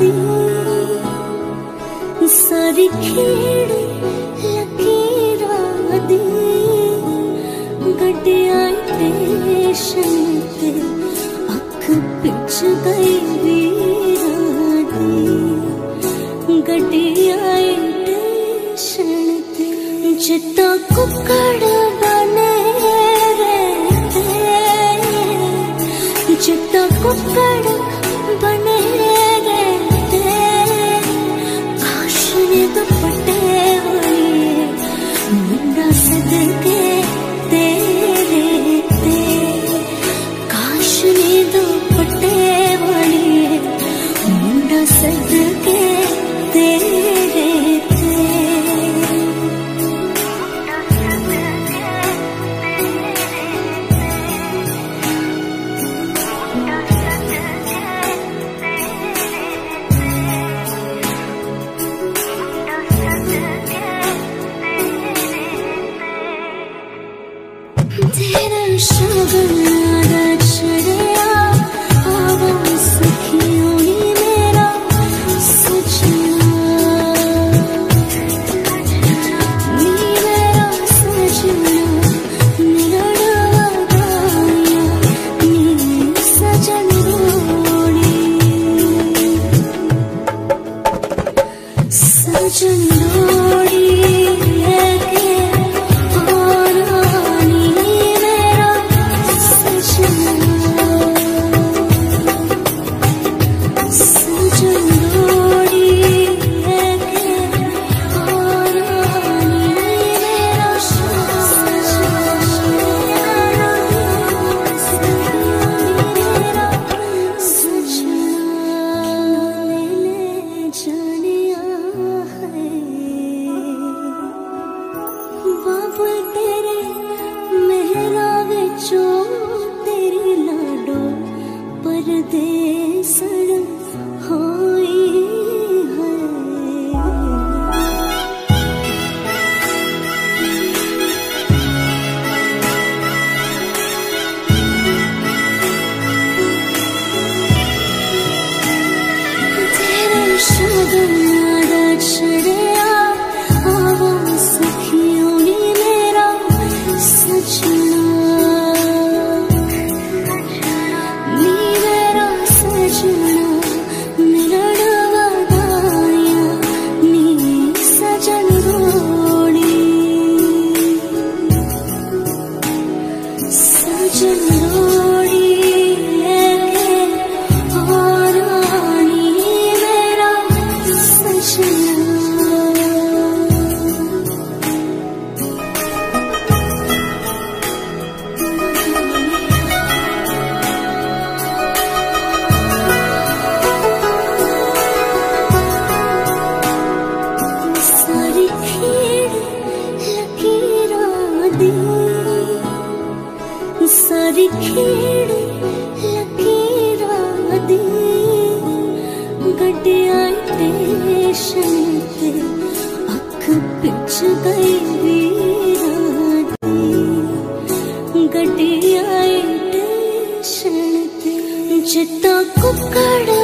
दी सारी खेड़े लकीरा दी गड्डिया टेशन ते अख पिछ गई वीरा दी गड्डिया टेशन ते जिता कुकड़ा Dinner sugar, that sugar. मारी खेड़े लकीरा दे गड्डे आई पेशन ते अख पिछ गई वीरा दे गड्डे आई पेशन ते जिता कुकड़ा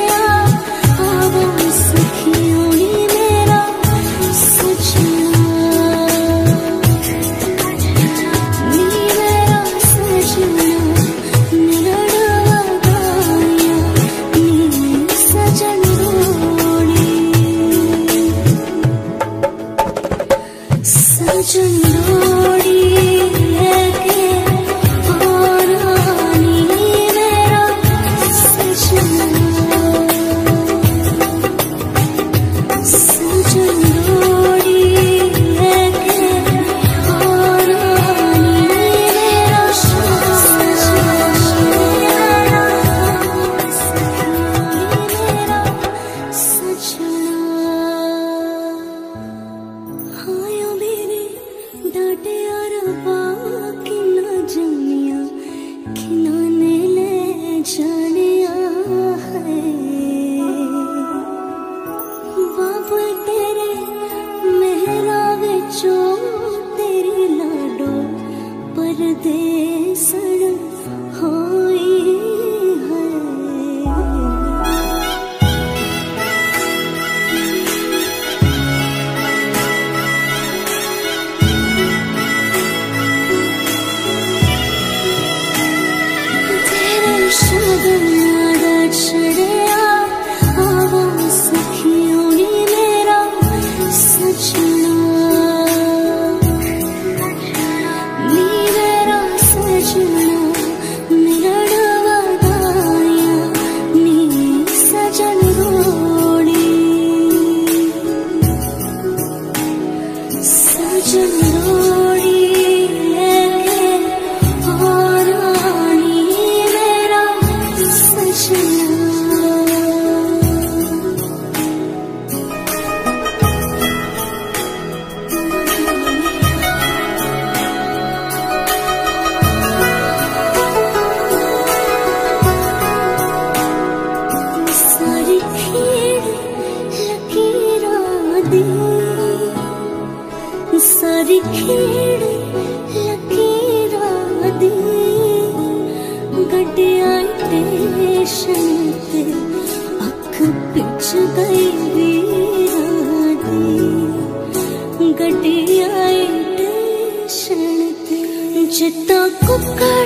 真的。to you. जा